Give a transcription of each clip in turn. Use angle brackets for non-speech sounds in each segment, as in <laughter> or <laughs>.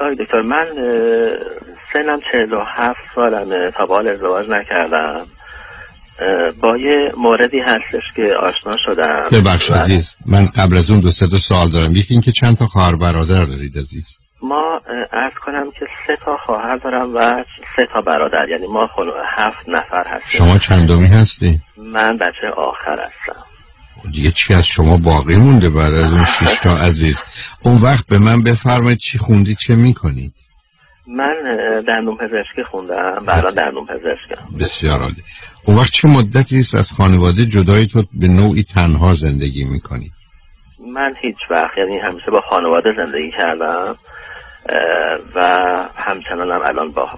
آقای دکتر من سنم چهل و هفت سالمه تا بال ازدواج نکردم. با یه موردی هستش که آشنا شدم. ببخش عزیز من قبل از اون دو سه تا سال دارم. یکی اینکه چند تا خواهر برادر دارید عزیز؟ ما ارز کنم که سه تا خواهر دارم و سه تا برادر یعنی ما هفت نفر هستیم. شما چندمی هستی؟ من بچه آخر هستم. دیگه چی از شما باقی مونده بعد از اون شش تا عزیز؟ اون وقت به من بفرمایید چی خوندی چه می‌کنید من دندون پزشکی خوندم. برای دندون پزشکم. بسیار عالی. اون وقت چه مدتی است از خانواده جدایی تو به نوعی تنها زندگی می‌کنی؟ من هیچ وقت یعنی همیشه با خانواده زندگی کردم. و همچنان هم الان با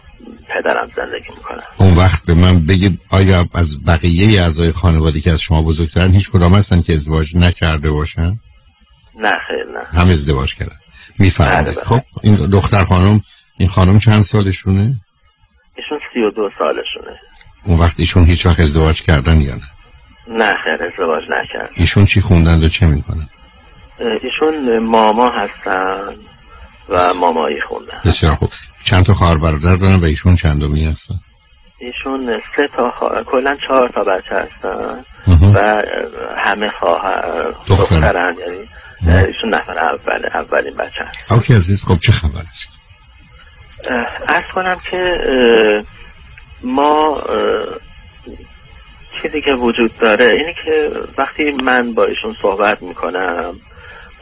پدرم زندگی می‌کنم اون وقت به من بگید آیا از بقیه اعضای خانواده که از شما بزرگترن هیچ کدام هستن که ازدواج نکرده باشن؟ نه خیر نه هم ازدواج کردن می‌فهمید بله، بله. خب این دختر خانم این خانم چند سالشونه؟ ایشون سی و دو سالشونه اون وقت ایشون هیچ وقت ازدواج کردن یا نه؟ نه خیر ازدواج نکرد ایشون چی خوندن و چه می‌کنن؟ ایشون ماما هستن و مامایی خوندن بسیار خوب چند تا خواهر برادر دارن و ایشون چندمی هستن؟ ایشون سه تا خوا... کلا چهار تا بچه هستن. و همه خواهر دختر. دخترن یعنی ایشون نفر اول اولین بچه هست اوکی عزیز خب چه خبر است؟ ارز کنم که ما چیزی که وجود داره اینه که وقتی من با ایشون صحبت می‌کنم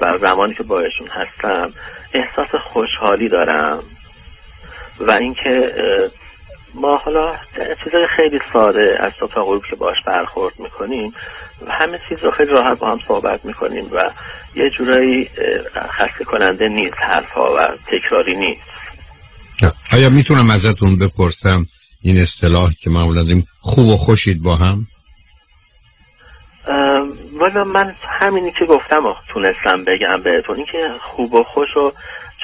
و زمانی که با ایشون هستم احساس خوشحالی دارم و اینکه ما حالا چیزای خیلی ساده از تا غروب که باش برخورد می‌کنیم و همه چیز رو خیلی راحت با هم صحبت می‌کنیم و یه جورایی خسته کننده نیست حرفها و تکراری نیست. آیا می‌تونم ازتون بپرسم این اصطلاح که معمولا داریم خوب و خوشید با هم ام، والا من همینی که گفتم و تونستم بگم بهتون اینکه خوب و خوش و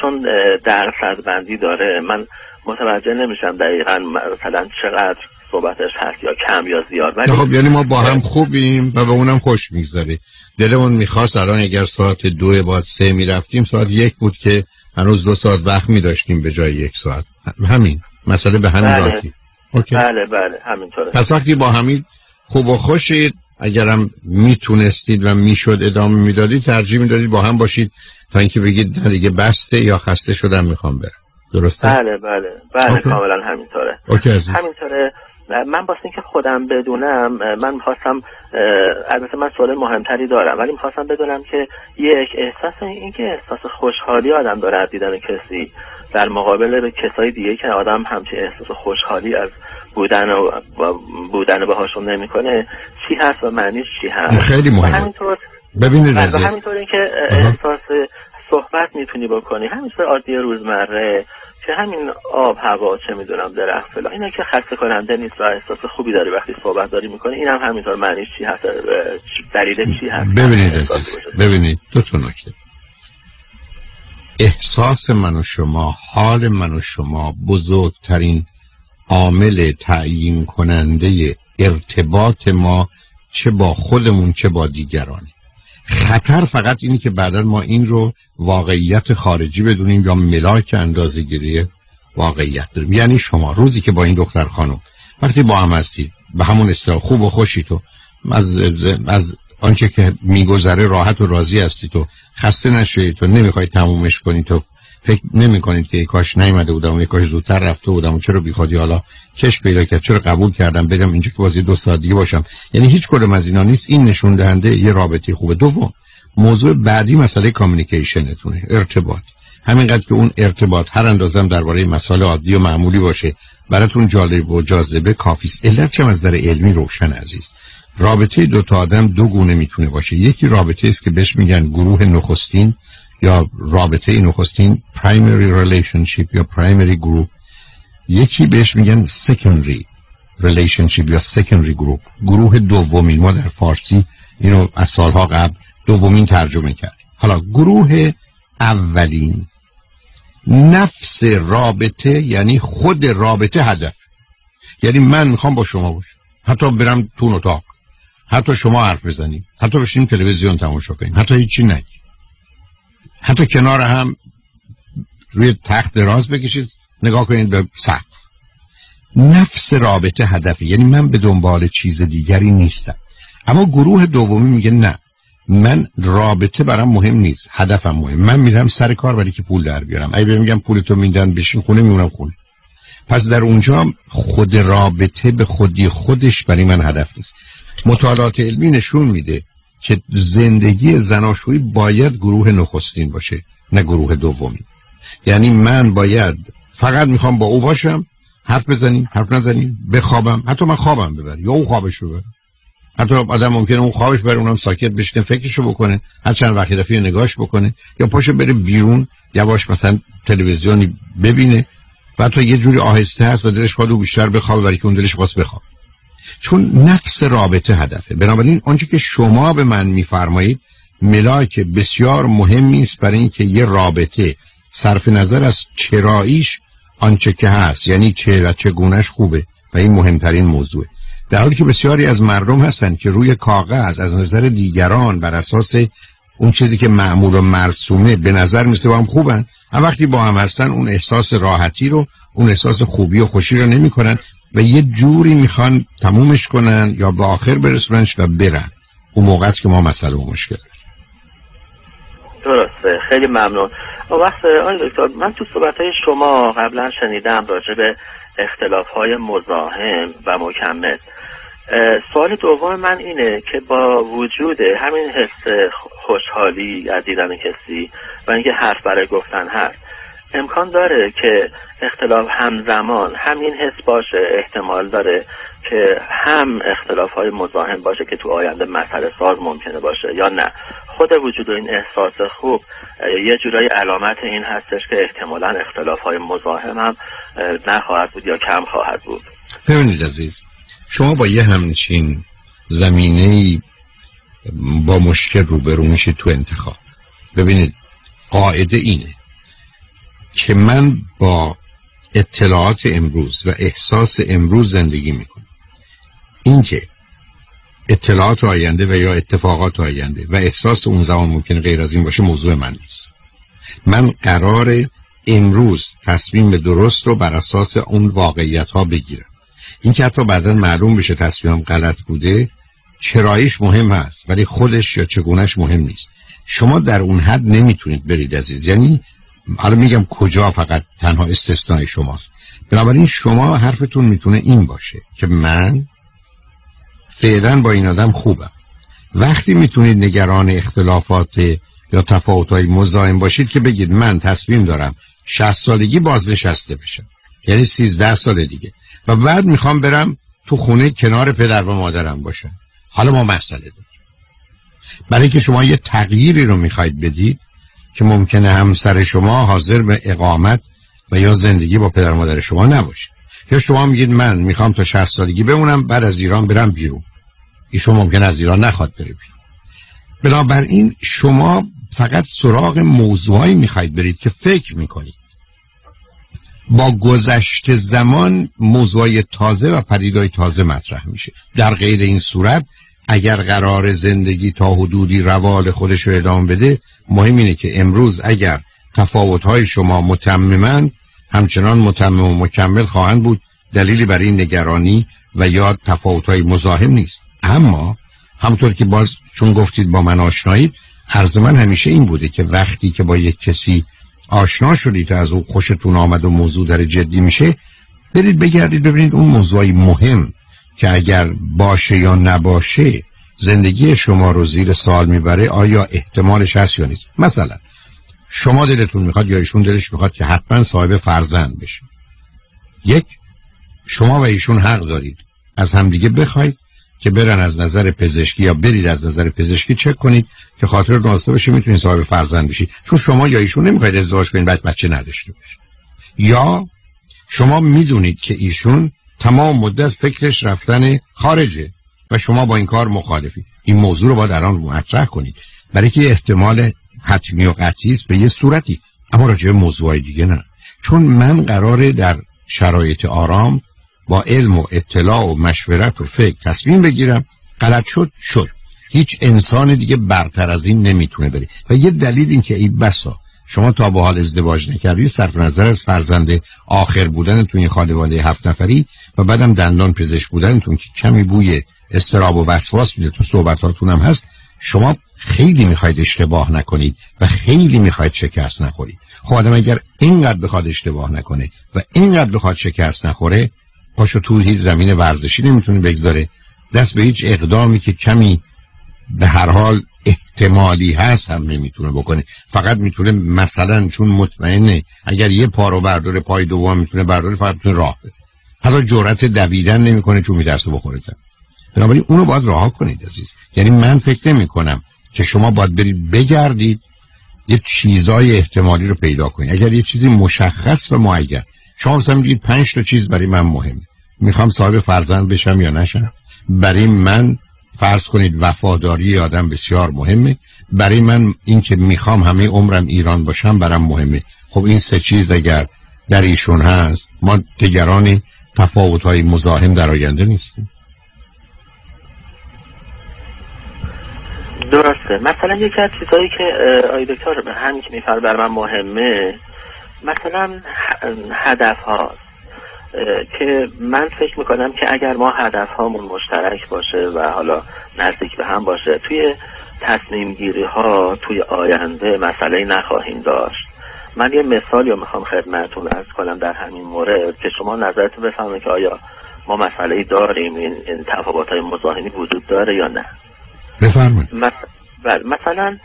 چون درصد بندی داره. من متوجه نمیشم دقیقا مثلا چقدر صحبتش هست یا کم یا زیاد. ولی خب یعنی ما با هم خوبیم و به اونم خوش میگذره. دلمون می‌خواست الان اگر ساعت دو بعد سه می‌رفتیم ساعت یک بود که هنوز دو ساعت وقت میداشتیم به جای یک ساعت. همین. مسئله به همین بله. راحتی. بله بله. همینطوره. پس وقتی با همین خوب و خوشید اگرم می‌تونستید و می‌شد ادامه می‌دادید ترجیح می‌دادید با هم باشید تا اینکه بگید نه دیگه بسته یا خسته شدم می‌خوام برم درسته؟ بله بله بله اوکی. کاملا همینطوره اوکی عزیز همینطوره من واسه اینکه خودم بدونم من می‌خواستم البته من سوال مهمتری دارم ولی می‌خواستم بدونم که یک احساس این که احساس خوشحالی آدم داره از دیدن کسی در مقابل به کسای دیگه که آدم همچین احساس خوشحالی از بودن و و بودن باهاشون نمی‌کنه چی هست و معنیش چی هست؟ خیلی و مهمه. همینطور ببینید و همینطور اینکه. احساس صحبت می‌تونی بکنی. همینطور عادی روزمره که همین آب هوا چه می‌دونم درخت فلان. اینا که خسته کننده نیست و احساس خوبی داری وقتی صحبت داری می‌کنی این هم همینطور معنیش چی هست؟ دلیل چی هست؟ ببینید عزیز. ببینید دو تا نکته. احساس من و شما حال من و شما بزرگترین عامل تعیین کننده ارتباط ما چه با خودمون چه با دیگران خطر فقط اینی که بعدا ما این رو واقعیت خارجی بدونیم یا ملاک اندازه گیری واقعیت داریم. یعنی شما روزی که با این دختر خانم وقتی با هم هستید به همون اصطلاح خوب و خوشی تو از, از آنچه که میگذره راحت و راضی هستی تو خسته نشوی تو نمی‌خوای تمومش کنی تو. فکر نمی کنید که کاش نیومده بودم ای کاش زودتر رفته بودم و چرا بی خودی حالا کش پیدا کرد چرا قبول کردم برم اینجا که بازی دو ساعت دیگه باشم. یعنی هیچ کدوم از اینا نیست. این نشون دهنده یه رابطه خوبه. دوم موضوع بعدی مسئله کامیکیشنتونه ارتباط. همینقدر که اون ارتباط هر اندازم درباره مسائل عادی و معمولی باشه براتون جالب و جاذبه کافی است. علت چم از در علمی روشن عزیز. رابطه دو تا آدم دو گونه می‌تونه باشه. یکی رابطه است که بهش میگن گروه نخستین یا رابطه نخستین primary relationship یا primary group یکی بهش میگن secondary relationship یا secondary group. گروه دومین ما در فارسی اینو از سالها قبل دومین ترجمه کرد حالا گروه اولین نفس رابطه یعنی خود رابطه هدف. یعنی من می‌خوام با شما باشم. حتی برم تو اتاق. حتی شما حرف بزنیم. حتی بشینیم تلویزیون تماشا کنیم. حتی هیچی نگیم. حتی کنار هم روی تخت دراز بکشید. نگاه کنید به سقف. نفس رابطه هدفی. یعنی من به دنبال چیز دیگری نیستم. اما گروه دومی میگه نه. من رابطه برام مهم نیست. هدفم مهم. من میرم سر کار برای که پول در بیارم. اگه میگم پول تو میدن بشین خونه میمونم خونه. پس در اونجا خود رابطه به خودی خودش برای من هدف نیست. مطالعات علمی نشون میده که زندگی زناشویی باید گروه نخستین باشه نه گروه دومی. یعنی من باید فقط می‌خوام با او باشم حرف بزنیم حرف نزنیم بخوابم حتی من خوابم ببر یا او خوابش ببر حتی آدم ممکنه اون خوابش بره اونم ساکت بشینه فکرشو بکنه هر چند وقتی دفعه نگاش بکنه یا پاشه بره بیرون یواش مثلا تلویزیونی ببینه و حتی یه جوری آهسته هست و دلش خواهد بیشتر بخوابه برای که اون دلش خواست بخواب چون نفس رابطه هدفه. بنابراین آنچه که شما به من میفرمایید ملاک بسیار مهمی است برای اینکه یه رابطه صرف نظر از چراییش آنچه که هست یعنی چه و چگونش خوبه و این مهمترین موضوعه. در حالی که بسیاری از مردم هستند که روی کاغذ از نظر دیگران بر اساس اون چیزی که معمول و مرسومه به نظر میسته با هم خوبن هم وقتی با هم هستن اون احساس راحتی رو اون احساس خوبی و خوشی رو نمی‌کنن. و یه جوری می‌خوان تمومش کنن یا به آخر برسوننش و برن. اون موقع است که ما مسئله و مشکل درسته. خیلی ممنون. وقت آقای دکتر من تو صحبت های شما قبلا شنیدم راجع به اختلاف های مزاحم و مکمل. سوال دوم من اینه که با وجود همین حس خوشحالی از دیدن کسی و اینکه حرف برای گفتن هست امکان داره که اختلاف همزمان همین حس باشه احتمال داره که هم اختلاف های مزاحم باشه که تو آینده مسئله ساز ممکنه باشه یا نه. خود وجود این احساس خوب یه جورایی علامت این هستش که احتمالا اختلاف های مزاحم هم نخواهد بود یا کم خواهد بود. ببینید عزیز شما با یه همچین زمینه با مشکل روبرو میشید تو انتخاب. ببینید قاعده اینه. که من با اطلاعات امروز و احساس امروز زندگی می‌کنم. اینکه اطلاعات آینده و یا اتفاقات آینده و احساس اون زمان ممکن غیر از این باشه موضوع من نیست. من قرار امروز تصمیم درست رو بر اساس اون واقعیت ها بگیرم. این که حتی بعدا معلوم بشه تصمیمم غلط بوده چراییش مهم هست ولی خودش یا چگونش مهم نیست. شما در اون حد نمی‌تونید برید عزیز. یعنی حالا میگم کجا فقط تنها استثنای شماست. بنابراین شما حرفتون می‌تونه این باشه که من فعلا با این آدم خوبم. وقتی می‌تونید نگران اختلافات یا تفاوتهای مزاحم باشید که بگید من تصمیم دارم 60 سالگی بازنشسته بشم. یعنی 13 سال دیگه. و بعد می‌خوام برم تو خونه کنار پدر و مادرم باشم. حالا ما مسئله داریم. برای که شما یه تغییری رو می‌خواید بدید که ممکنه همسر شما حاضر به اقامت و یا زندگی با پدر مادر شما نباشه. یا شما میگید من می‌خوام تا 60 سالگی بمونم بعد از ایران برم بیرون. ایشون ممکن از ایران نخواد بره بیرون. بنابراین شما فقط سراغ موضوعی می‌خواید برید که فکر می‌کنید. با گذشت زمان موضوعی تازه و پدیدهای تازه مطرح میشه. در غیر این صورت اگر قرار زندگی تا حدودی روال خودش رو ادامه بده مهم اینه که امروز اگر تفاوتهای شما متممند همچنان متمم و مکمل خواهند بود. دلیلی برای نگرانی و یا تفاوتهای مزاحم نیست. اما همطور که باز چون گفتید با من آشنایید عرض من همیشه این بوده که وقتی که با یک کسی آشنا شدید از او خوشتون آمد و موضوع در جدی میشه برید بگردید ببینید اون موضوعی مهم که اگر باشه یا نباشه زندگی شما رو زیر سال می‌بره آیا احتمالش هست یا نیست؟ مثلا شما دلتون می‌خواد یا ایشون دلش می‌خواد که حتما صاحب فرزند بشه. یک شما و ایشون حق دارید. از همدیگه بخواید که برن از نظر پزشکی یا برید از نظر پزشکی چک کنید که خاطر ناسته بشه می‌تونید صاحب فرزند بشید. چون شما یا ایشون نمی‌خواید ازدواج کنید بعد بچه نداشته باشید یا شما می‌دونید که ایشون تمام مدت فکرش رفتن خارجه و شما با این کار مخالفی. این موضوع رو باید الان مطرح کنید. برای که احتمال حتمی و قطعی است به یه صورتی. اما راجع به موضوع دیگه نه. چون من قراره در شرایط آرام با علم و اطلاع و مشورت و فکر تصمیم بگیرم. غلط شد شد. هیچ انسان دیگه برتر از این نمی‌تونه بری و یه دلیل این که ای بسا شما تا به حال ازدواج نکردید صرف نظر از فرزند آخر بودن تو این خانواده هفت نفری و بعدم دندان پزشک بودنتون که کمی بوی استراب و وسواس میده تو صحبتاتون هم هست شما خیلی می‌خواید اشتباه نکنید و خیلی می‌خواید شکست نخورید. خب آدم اگر اینقدر بخواد اشتباه نکنه و اینقدر بخواد شکست نخوره پاشو تو هیچ زمین ورزشی نمی‌تونه بگذاره. دست به هیچ اقدامی که کمی به هر حال احتمالی هست هم نمی‌تونه بکنه. فقط می‌تونه مثلا چون مطمئنه اگر یه پا رو برداره پای دوم می‌تونه برداره فقط می‌تونه راه بده حالا جرأت دویدن نمی‌کنه چون میترسه بخوره زمین. بنابراین اونو باید رها کنید عزیز. یعنی من فکر نمی کنم که شما باید برید بگردید یه چیزای احتمالی رو پیدا کنید. اگر یه چیزی مشخص و معین. شما مثلا میگید پنج تا چیز برای من مهمه. می‌خوام صاحب فرزند بشم یا نشم؟ برای من فرض کنید وفاداری آدم بسیار مهمه. برای من اینکه می‌خوام همه عمرم ایران باشم برام مهمه. خب این سه چیز اگر در ایشون هست ما دیگران تفاوت های مزاحم در آینده نیستیم. درسته. مثلا یکی از چیزهایی که آی دکتر همین که میفر بر من مهمه مثلا هدف ها که من فکر می‌کنم که اگر ما هدف هامون مشترک باشه و حالا نزدیک به هم باشه توی تصمیم گیری ها توی آینده مسئله نخواهیم داشت. من یه مثالی رو می‌خوام خدمتون ارز کنم در همین مورد که شما نظرتون بفهمید که آیا ما مسئله داریم این, این تفاوت های مزاحمی وجود داره یا نه. بفرمایید. بله، مثلا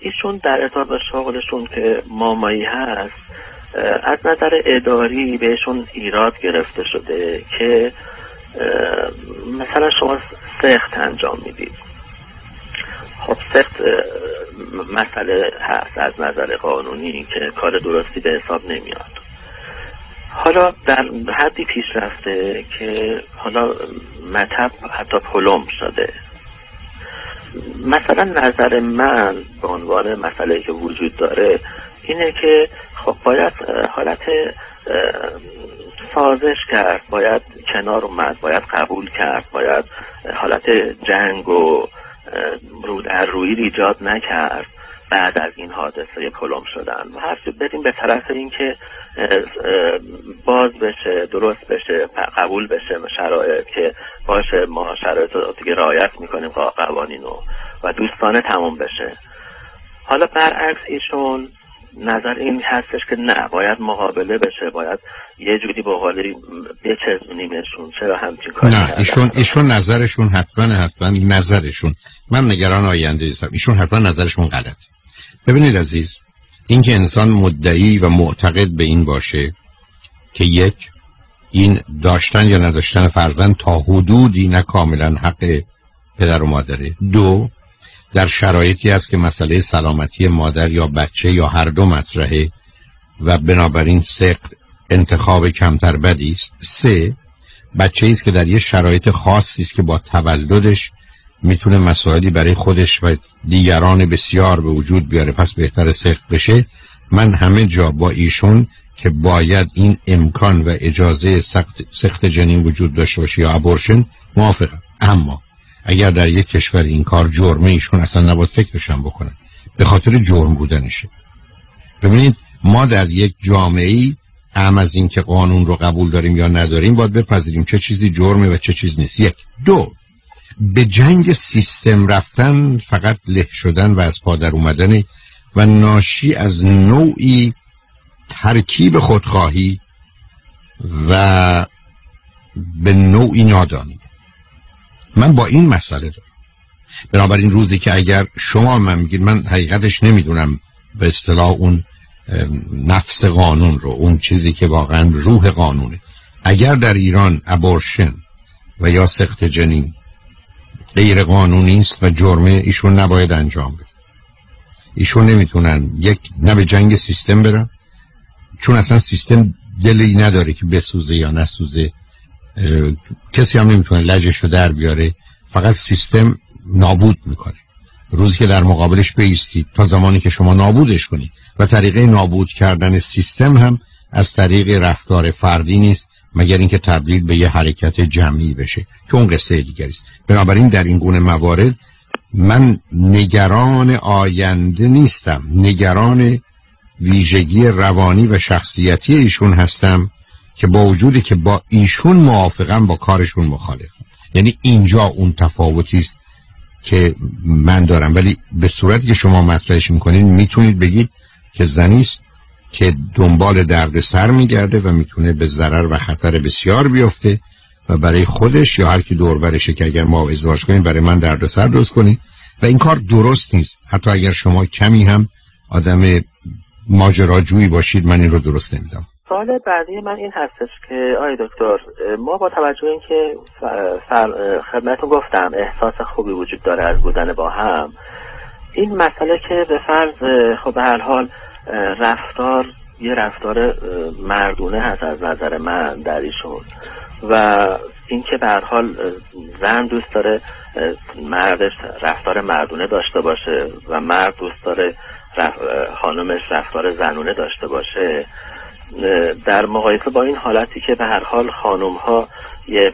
ایشون در ارتباط شغلشون که مامایی هست از نظر اداری بهشون ایراد گرفته شده که مثلا شما سخت انجام می‌دید. خب سخت مسئله هست از نظر قانونی که کار درستی به حساب نمیاد. حالا در حدی پیش رفته که حالا مطب حتی پلم شده. مثلا نظر من به عنوان مسئله که وجود داره اینه که خب باید حالت سازش کرد باید کنار اومد باید قبول کرد باید حالت جنگ و رو در روی ایجاد نکرد بعد از این حادثه کلم شدن. و هر بریم به طرف اینکه باز بشه درست بشه قبول بشه شرایط که باشه. ما شرایط رو دیگه رعایت می‌کنیم قوانین رو و دوستانه تموم بشه. حالا برعکس ایشون نظر این هستش که نه باید مقابله بشه باید یه جوری با حالی بچزونیمشون چرا همچین کاری نه ایشون ایشون نظرشون حتما حتما نظرشون. من نگران آینده نیستم. ایشون حتما نظرشون غلط ببینید عزیز اینکه انسان مدعی و معتقد به این باشه که یک این داشتن یا نداشتن فرزند تا حدودی نه کاملا حق پدر و مادره. دو در شرایطی است که مسئله سلامتی مادر یا بچه یا هر دو مطرحه و بنابراین سخت انتخاب کمتر بدی است. سه بچه است که در یه شرایط خاصی است که با تولدش می‌تونه مسائلی برای خودش و دیگران بسیار به وجود بیاره. پس بهتر سخت بشه. من همه جا با ایشون که باید این امکان و اجازه سخت, سخت جنین وجود داشته باشه یا ابورشن موافقم. اما اگر در یک کشور این کار جرمه ایشون اصلا نباید فکرشم بکنن. به خاطر جرم بودنشه. ببینید ما در یک جامعه ای هم از اینکه قانون رو قبول داریم یا نداریم باید بپذیریم چه چیزی جرمه و چه چیز نیست. یک. دو. به جنگ سیستم رفتن فقط له شدن و از پادر اومدن و ناشی از نوعی ترکیب خودخواهی و به نوعی نادانی. من با این مسئله دارم. بنابراین روزی که اگر شما من میگید من حقیقتش نمی‌دونم به اصطلاح اون نفس قانون رو اون چیزی که واقعا روح قانونه. اگر در ایران ابورشن و یا سخت جنین غیر قانونی است و جرمه ایشون نباید انجام بده. ایشون نمی‌تونن یک نه به جنگ سیستم برن چون اصلا سیستم دلی نداره که بسوزه یا نسوزه. کسی هم نمی‌تونه لجش رو در بیاره. فقط سیستم نابود می‌کنه. روزی که در مقابلش بیستید تا زمانی که شما نابودش کنید. و طریقه نابود کردن سیستم هم از طریق رفتار فردی نیست مگر اینکه تبدیل به یه حرکت جمعی بشه که اون قصه دیگری است. بنابراین در این گونه موارد من نگران آینده نیستم. نگران ویژگی روانی و شخصیتی ایشون هستم. که با وجودی که با ایشون موافقم با کارشون مخالفم یعنی اینجا اون تفاوتی است که من دارم. ولی به صورتی که شما مطرحش می‌کنید می‌تونید بگید که زنیست که دنبال درد سر میگرده و می‌تونه به ضرر و خطر بسیار بیفته و برای خودش یا هر کی دور برشه که اگر ما ازدواج کنیم برای من درد سر درست کنید و این کار درست نیست. حتی اگر شما کمی هم آدم ماجراجویی باشید من این رو درست نمیدم سوال بعدی من این هستش که آی دکتر ما با توجه اینکه خدمتتون گفتم احساس خوبی وجود داره از بودن با هم این مسئله که به فرض خب به هر حال رفتار یه رفتار مردونه هست از نظر من در ایشون و اینکه به هر حال زن دوست داره مردش رفتار مردونه داشته باشه و مرد دوست داره خانمش رفتار زنونه داشته باشه در مقایسه با این حالتی که به هر حال خانم ها یه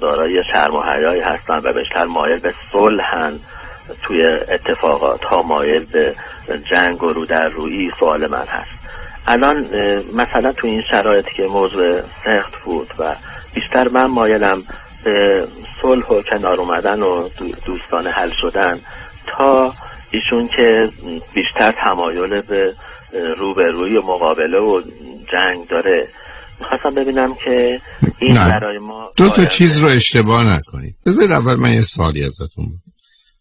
دارای شرم و حیایی هستن و بیشتر مایل به صلحن توی اتفاقات ها مایل به جنگ و رو در روی سوال من هست. الان مثلا تو این شرایطی که موضوع سخت بود و بیشتر من مایلم به صلح و کنار اومدن و دوستانه حل شدن تا ایشون که بیشتر تمایل به روبروی و مقابله و جنگ داره. می‌خواستم ببینم که این برای ما دو تا چیز رو اشتباه نکنید. بذارید اول من یه سالی ازتون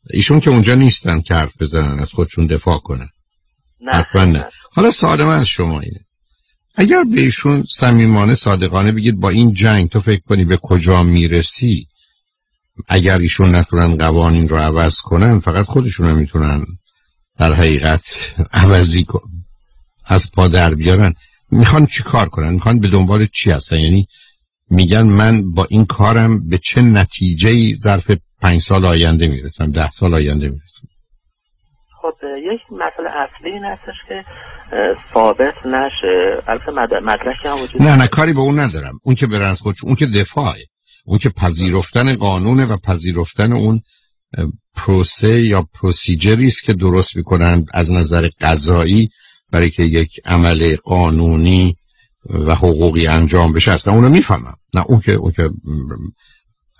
ایشون که اونجا نیستن که حرف بزنن از خودشون دفاع کنن. نه, نه. نه. حالا سوال من از شما اینه. اگر به ایشون صمیمانه صادقانه بگید با این جنگ تو فکر کنی به کجا می‌رسی؟ اگر ایشون نتونن قوانین رو عوض کنن فقط خودشون رو می‌تونن در حقیقت عوضی از پا در بیارن. می‌خوان چی کار کنن؟ می‌خوان به دنبال چی هستن؟ یعنی میگن من با این کارم به چه نتیجه ظرف پنج سال آینده می‌رسم ده سال آینده می‌رسم؟ خب یک مسئله اصلی این هستش که ثابت نشه. البته مدرکی هم وجود نه نه کاری به اون ندارم. اون که برنس خودش اون که دفاعه. اون که پذیرفتن قانونه و پذیرفتن اون پروسه یا پروسیجری است که درست می‌کنن از نظر قضایی. برای که یک عمل قانونی و حقوقی انجام بشه اصلا اونو می‌فهمم. نه اون که اون که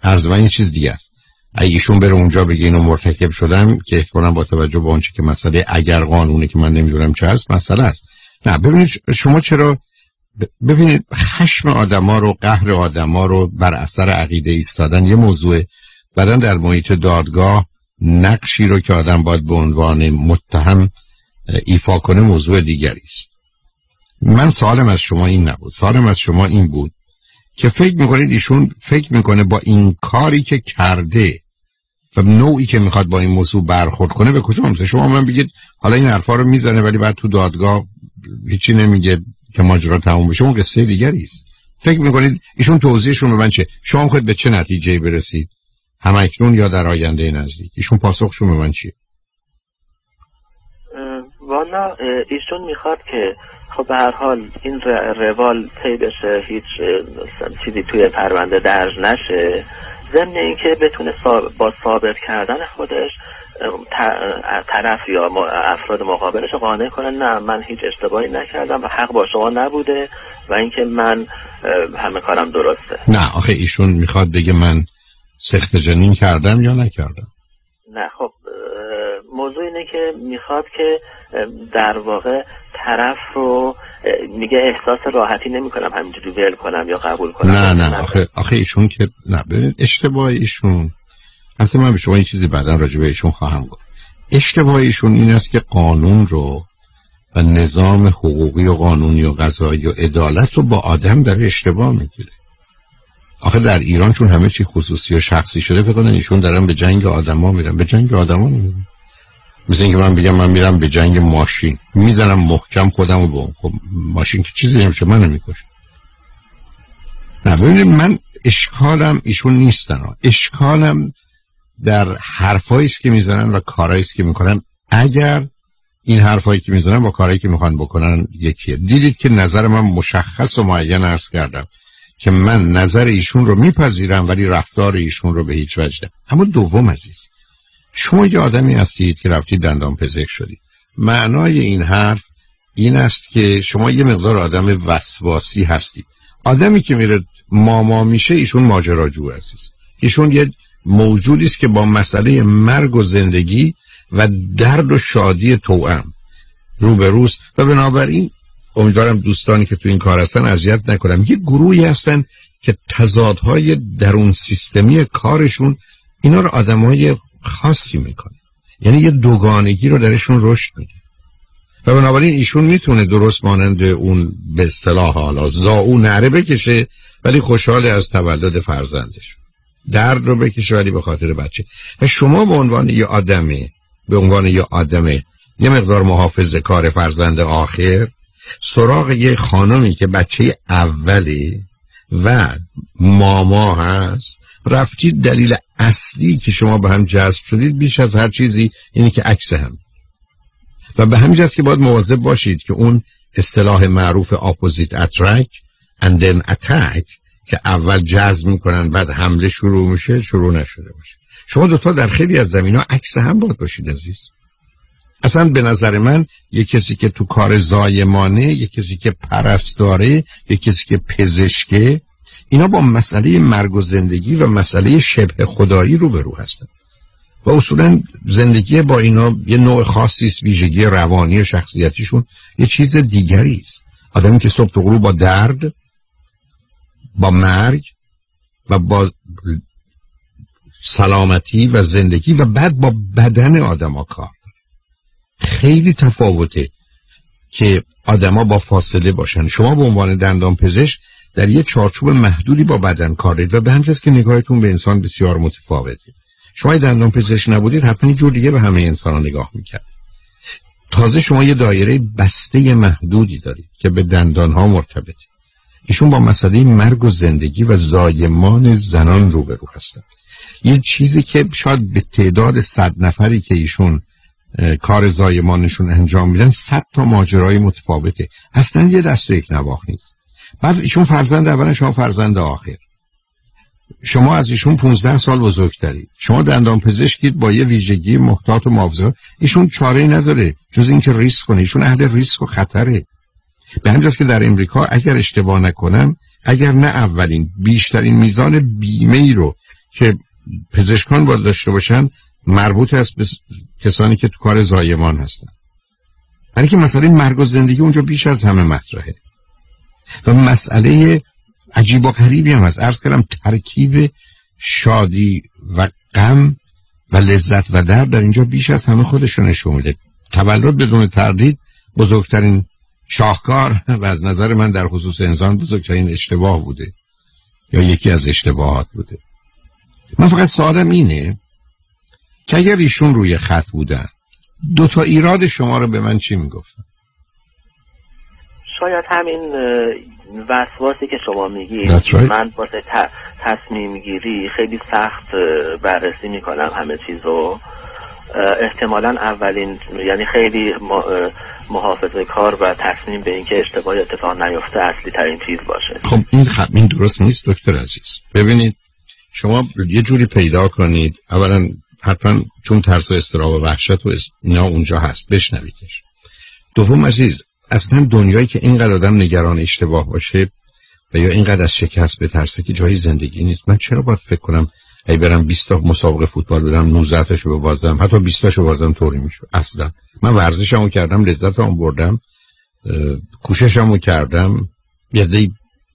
عرض این چیز دیگه است. اگه ایشون بره اونجا بگه اینو مرتکب شدم که کنم با توجه به اونچه که مسئله اگر قانونی که من نمی‌دونم چه هست مسئله است. نه ببینید شما چرا ببینید خشم آدما رو قهر آدما رو بر اثر عقیده ایستادن یه موضوع. بعدا در محیط دادگاه نقشی رو که آدم باید به عنوان متهم ایفا کنه موضوع دیگری است. من سالم از شما این نبود. سالم از شما این بود که فکر می‌کنید ایشون فکر می‌کنه با این کاری که کرده و نوعی که می‌خواد با این موضوع برخورد کنه به کجا میشه شما من بگید حالا این حرفا رو می‌زنه ولی بعد تو دادگاه هیچی نمیگه که ماجرا تموم بشه. اون قصه دیگری است. فکر می‌کنید ایشون توضیحشون به من چه؟ شما خود به چه نتیجه برسید؟ همکنون یا در آینده نزدیک؟ ایشون پاسخشون به من چیه؟ والا ایشون می‌خواد که خب به هر حال این روال طی بشه هیچ چیزی توی پرونده درج نشه. ضمن اینکه بتونه با ثابت کردن خودش طرف یا افراد مقابلش قانع کنه. نه من هیچ اشتباهی نکردم و حق با شما نبوده و اینکه من همه کارم درسته. نه آخه ایشون می‌خواد بگه من سخت جنین کردم یا نکردم. نه خب موضوع اینه که می‌خواد که در واقع طرف رو میگه احساس راحتی نمی‌کنم همینجوری ول کنم یا قبول کنم. نه نه آخه, آخه ایشون که نه ببینید اشتباه ایشون. حتی من به شما این چیزی بعدا راجع به ایشون خواهم گفت. اشتباه ایشون این است که قانون رو و نظام حقوقی و قانونی و قضایی و عدالت رو با آدم در اشتباه می‌گیره. آخه در ایران چون همه چی خصوصی و شخصی شده فکر کنن ایشون دارن به جنگ آدما میرن. به جنگ آدما نمیرن. مثل اینکه من بگم من میرم به جنگ ماشین. می‌زنم محکم خودم رو به خب ماشین که چیزی نمیشه من نمی‌کشه نه ببینید من اشکالم ایشون نیستن. اشکالم در حرفایی است که می‌زنن و کارهایی است که می‌کنن. اگر این حرفایی که می‌زنن با کارهایی که می‌خوان بکنن یکیه. دیدید که نظر من مشخص و معین عرض کردم که من نظر ایشون رو میپذیرم ولی رفتار ایشون رو به هیچ وجه اما دوم عزیز شما یه آدمی هستید که رفتید دندان پزشک شدید. معنای این حرف این است که شما یه مقدار آدم وسواسی هستید. آدمی که میره ماما میشه ایشون ماجراجو عزیز. ایشون یه موجودی است که با مسئله مرگ و زندگی و درد و شادی توأم. روبروست. و بنابراین امیدوارم دوستانی که تو این کار هستن اذیت نکنم یه گروهی هستن که تضادهای درون سیستمی کارشون اینا رو آدمای خاصی می‌کنه. یعنی یه دوگانگی رو درشون رشد میده. و بنابراین ایشون می‌تونه درست مانند اون به اصطلاح حالا زاو نره بکشه ولی خوشحال از تولد فرزندش. درد رو بکشه ولی به خاطر بچه. و شما به عنوان یه آدمه به عنوان یه آدمه یه مقدار محافظ کار فرزند آخر سراغ یه خانمی که بچه اوله و ماما هست رفتید دلیل اصلی که شما به هم جذب شدید بیش از هر چیزی اینی که عکس هم. و به همین که باید مواظب باشید که اون اصطلاح معروف اپوزیت اترک then attack که اول جذب می‌کنن بعد حمله شروع میشه شروع نشده باشه. شما دوتا در خیلی از زمین ها عکس هم باید باشید عزیز. اصلا به نظر من یک کسی که تو کار زایمانه یک کسی که پرستاره یک کسی که پزشکه اینا با مسئله مرگ و زندگی و مسئله شبه خدایی روبرو هستن. و اصولا زندگی با اینا یه نوع خاصی است ویژگی روانی و شخصیتیشون یه چیز دیگری است. آدمی که صبح غروب با درد با مرگ و با سلامتی و زندگی و بعد با بدن آدما کار خیلی تفاوته که آدما با فاصله باشن. شما به عنوان دندان پزشک در یه چارچوب محدودی با بدن کار دارید و به همجاست که نگاهتون به انسان بسیار متفاوته. شما دندان پزشک نبودید حتما یه جور دیگه به همه انسان نگاه می‌کرد. تازه شما یه دایره بسته محدودی دارید که به دندان ها مرتبطه. ایشون با مسئله مرگ و زندگی و زایمان زنان روبرو هستن یه چیزی که شاید به تعداد صد نفری که ایشون کار زایمانشون انجام میدن صد تا ماجرای متفاوته. اصلا یه دست یک نواخ نیست. بعد ایشون فرزند اول شما فرزند آخر. شما از ایشون 15 سال بزرگتری. شما دندان پزشکید با یه ویژگی محتاط و محافظه ایشون چاره نداره جز اینکه ریسک کنه. ایشون اهل ریسک و خطره. به همین که در امریکا اگر اشتباه نکنم اگر نه اولین بیشترین میزان بیمه ای رو که پزشکان باید داشته باشن مربوط است به کسانی که تو کار زایمان هستن. برای که مسئله مرگ و زندگی اونجا بیش از همه مطرحه. و مسئله عجیب و غریبی هم هست. ارز کردم ترکیب شادی و غم و لذت و درد در اینجا بیش از همه خودش رو نشون میده. تولد بدون تردید بزرگترین شاهکار <laughs> و از نظر من در خصوص انسان بزرگترین اشتباه بوده یا یکی از اشتباهات بوده. من فقط سوالم اینه که اگر ایشون روی خط بودن دو تا ایراد شما رو به من چی می‌گفتن؟ شاید همین وسواسی که شما میگید من واسه تصمیم گیری خیلی سخت بررسی می‌کنم همه چیزو. احتمالا اولین یعنی خیلی محافظه کار و تصمیم به اینکه اشتباه اتفاق نیفته اصلی ترین چیز باشه. خب این خب این درست نیست دکتر عزیز. ببینید شما یه جوری پیدا کنید. اولا حتما چون ترس و استراب و وحشت و اینا اونجا هست. بشنویدش. دوم عزیز اصلا دنیایی که اینقدر آدم نگران اشتباه باشه و یا اینقدر از شکست به ترسه که جایی زندگی نیست. من چرا باید فکر کنم ای برم 20 تا مسابقه فوتبال بدم 19 تاشو ببازم حتی 20 تاشو بازم طوری میشه اصلا. من ورزشمو کردم لذت هم بردم کوششمو کردم. یه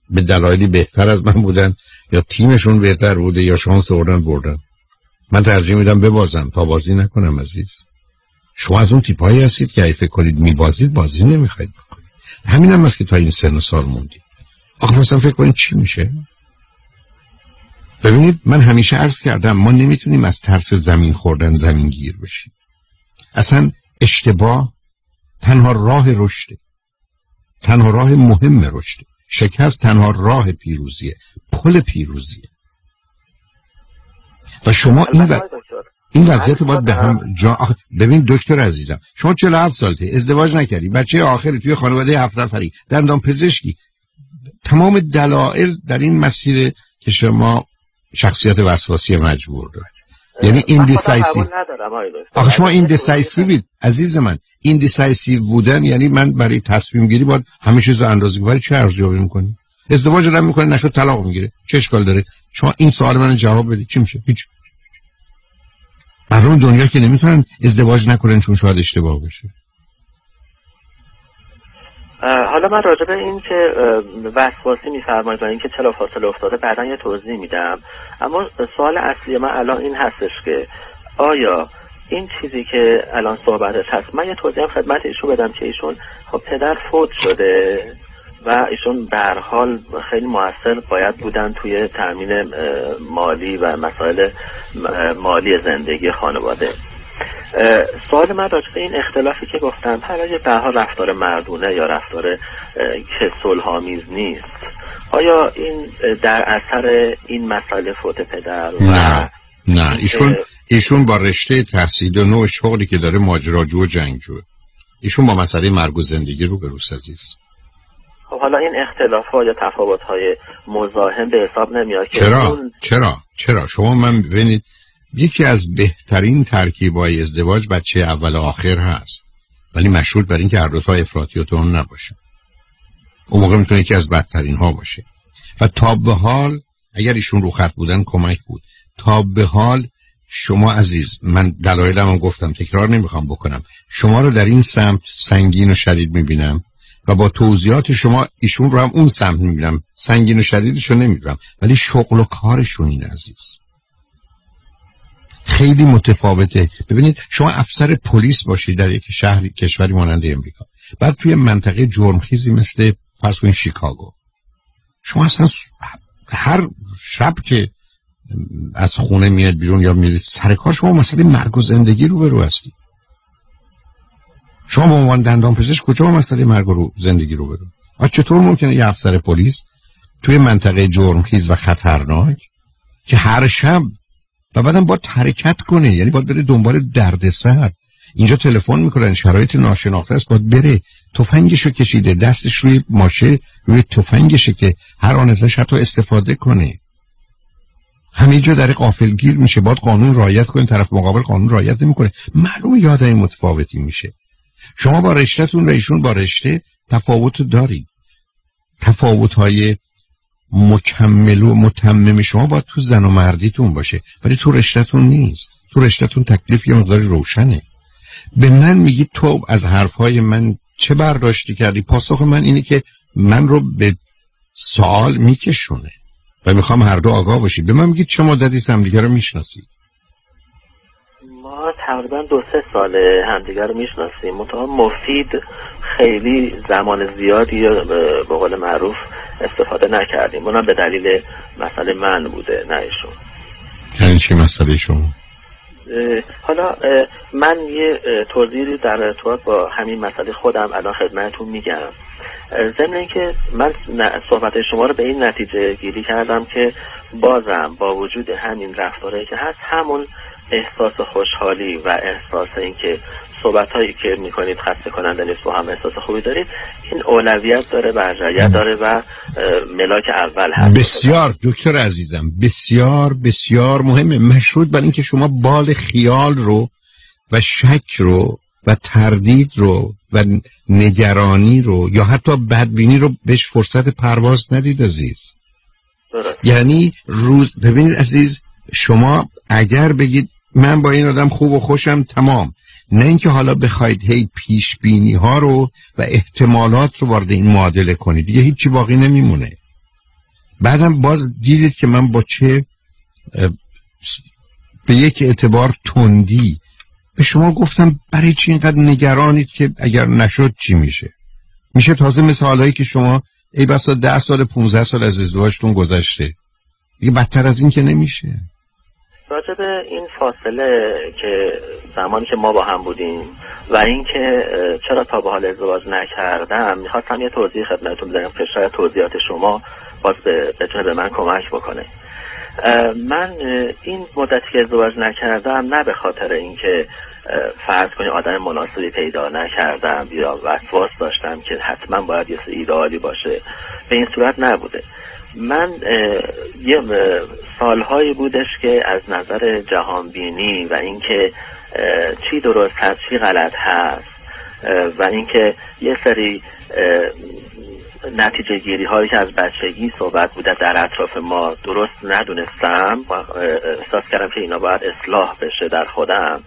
به دلایلی بهتر از من بودن یا تیمشون بهتر بوده یا شانس آوردن بردن. من ترجیح میدم ببازم. تا بازی نکنم عزیز. شما از اون تیپایی هستید که اگه فکر کنید میبازید بازی نمی‌خواید بکنید. همین هم هست که تا این سن و سال موندید آخه مثلا فکر کنید چی میشه؟ ببینید من همیشه عرض کردم ما نمی‌تونیم از ترس زمین خوردن زمین گیر بشیم. اصلا اشتباه تنها راه رشده. تنها راه مهم رشده. شکست تنها راه پیروزیه. پل پیروزیه. و شما این و... این وضعیت باید به هم جا ببین دکتر عزیزم شما 47 سالته ازدواج نکردی بچه آخری توی خانواده هفت نفری دندان پزشکی. تمام دلایل در این مسیر که شما شخصیت وسواسی مجبور دارید. یعنی indecisive آخه شما indecisive ید عزیز من indecisive بودن یعنی من برای تصمیم گیری باید همه چیز رو اندازه برای چه ارزیابی می‌کنی؟ ازدواج آدم می‌کنه نشد طلاق می‌گیره. چه اشکال داره؟ شما این سوال من جواب بدید. چی میشه؟ هیچ اون دنیا که نمی‌تونن ازدواج نکنن چون شاید اشتباه بشه حالا من راجع به این که وسواسی میفرمایید و این که چرا فاصله افتاده بعدا یه توضیح میدم. اما سوال اصلی من الان این هستش که آیا این چیزی که الان صحبتش هست من یه توضیح خدمت ایشون بدم که ایشون خب پدر فوت شده. و ایشون در حال خیلی موثر باید بودن توی تامین مالی و مسائل مالی زندگی خانواده. سوال من راجع این اختلافی که گفتم برای به رفتار مردونه یا رفتار که صلحآمیز نیست آیا این در اثر این مسئله فوت پدر نه نه. ایشون ایشون با رشته تحصیل و نوع شغلی که داره ماجراجو و جنگجو ایشون با مسئله مرگ و زندگی رو به روز عزیز. خب حالا این اختلاف ها یا تفاوت های مزاحم به حساب نمیاد چرا؟ چرا؟ چرا؟ شما من ببینید یکی از بهترین ترکیبای ازدواج بچه اول و آخر هست ولی مشروط بر اینکه هر دوتا افراطی و نباشه اون موقع می‌تونه یکی از بدترین ها باشه و تا به حال اگر ایشون رو خط بودن کمک بود تا به حال شما عزیز من دلایلم هم گفتم تکرار نمی‌خوام بکنم شما رو در این سمت سنگین و شدید می‌بینم و با توضیحات شما ایشون رو هم اون سمت می‌بینم. سنگین و شدیدش رو نمی‌بینم. ولی شغل و کارشون این عزیز. خیلی متفاوته. ببینید شما افسر پلیس باشید در یک شهر کشوری مانند امریکا. بعد توی منطقه جرمخیزی مثل فرض کنید شیکاگو. شما اصلا هر شب که از خونه میاد بیرون یا میرید سر کار شما مسئله مرگ و زندگی رو برو هستید. شما به عنوان دندان پزشک کجا با مسئله مرگ و زندگی رو برو؟ آ چطور ممکنه یه افسر پلیس توی منطقه جرمخیز و خطرناک که هر شب و بعدم باید حرکت کنه یعنی باید بره دنبال دردسر. اینجا تلفن می‌کنن شرایط ناشناخته است باید بره. تفنگشو کشیده دستش روی ماشه روی تفنگشه که هر آن ازش حتی استفاده کنه. همه جا در قافلگیر میشه باید قانون رایت کنه طرف مقابل قانون رایت نمی‌کنه. معلوم این متفاوتی میشه. شما با رشتهتون رئیسون با رشته تفاوت دارید تفاوت های مکمل و متمم شما باید تو زن و مردیتون باشه ولی تو رشتهتون نیست. تو رشتهتون تکلیف یه مقداری روشنه. به من میگی تو از حرفهای من چه برداشتی کردی؟ پاسخ من اینه که من رو به سوال میکشونه. و می‌خوام هر دو آگاه باشید به من میگید چه مدتی همدیگه رو می‌شناسید ما تقریبا دو سه ساله همدیگه رو می‌شناسیم. مفید خیلی زمان زیادی به قول معروف استفاده نکردیم. اونم به دلیل مسئله من بوده نه ایشون. یعنی چی مسئله شما؟ حالا من یه توضیحی در ارتباط با همین مسئله خودم الان خدمتتون میگم. ضمن اینکه من صحبت شما رو به این نتیجه گیری کردم که بازم با وجود همین رفتاره که هست همون احساس خوشحالی و احساس اینکه صحبت هایی که می‌کنید خسته کننده نیست و هم احساس خوبی دارید این اولویت داره برجایت داره و ملاک اول هست. بسیار دکتر عزیزم بسیار بسیار مهمه. مشروط بر اینکه شما بال خیال رو و شک رو و تردید رو و نگرانی رو یا حتی بدبینی رو بهش فرصت پرواز ندید عزیز. یعنی روز ببینید عزیز شما اگر بگید من با این آدم خوب و خوشم تمام. نه اینکه حالا بخواید هی پیش بینی ها رو و احتمالات رو وارد این معادله کنید. دیگه هیچی باقی نمیمونه. بعدم باز دیدید که من با چه به یک اعتبار تندی. به شما گفتم برای چی اینقدر نگرانید که اگر نشد چی میشه؟ میشه تازه حالایی که شما ای بسا ده سال پونزه سال از ازدواجتون گذشته. دیگه بدتر از این که نمیشه. راجب این فاصله که زمانی که ما با هم بودیم و اینکه چرا تا به حال ازدواج نکردم می‌خواستم یه توضیح خدمتتون بدم. که شاید توضیحات شما باز به بتونه به من کمک بکنه. من این مدتی که ازدواج نکردم نه به خاطر اینکه فرض کنید آدم مناسبی پیدا نکردم یا وسواس داشتم که حتما باید یه ایدئالی باشه. به این صورت نبوده. من یه سالهایی بودش که از نظر جهانبینی و اینکه چی درست هست چی غلط هست و اینکه یه سری نتیجه گیری هایی که از بچگی صحبت بوده در اطراف ما درست ندونستم و احساس کردم که اینا باید اصلاح بشه در خودم.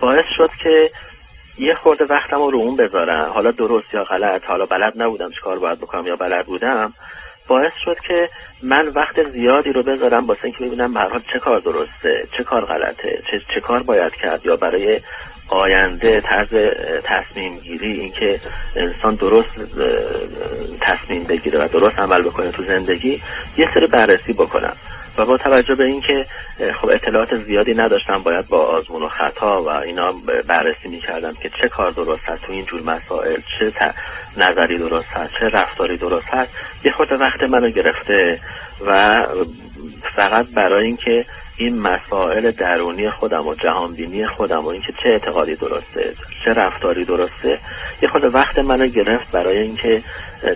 باعث شد که یه خورده وقتم رو اون بذارم. حالا درست یا غلط حالا بلد نبودم چه کار باید بکنم یا بلد بودم. باعث شد که من وقت زیادی رو بذارم واسه اینکه ببینم به چه کار درسته چه کار غلطه چه, چه کار باید کرد یا برای آینده طرز تصمیم گیری اینکه انسان درست تصمیم بگیره و درست عمل بکنه تو زندگی یه سری بررسی بکنم. و با توجه به اینکه خب اطلاعات زیادی نداشتم باید با آزمون و خطا و اینا بررسی می‌کردم که چه کار درست هست تو این جور مسائل چه نظری درست هست چه رفتاری درست هست. یه خورده وقت منو گرفته و فقط برای اینکه این مسائل درونی خودم و جهانبینی خودم و اینکه چه اعتقادی درسته چه رفتاری درسته یه خود وقت منو گرفت برای اینکه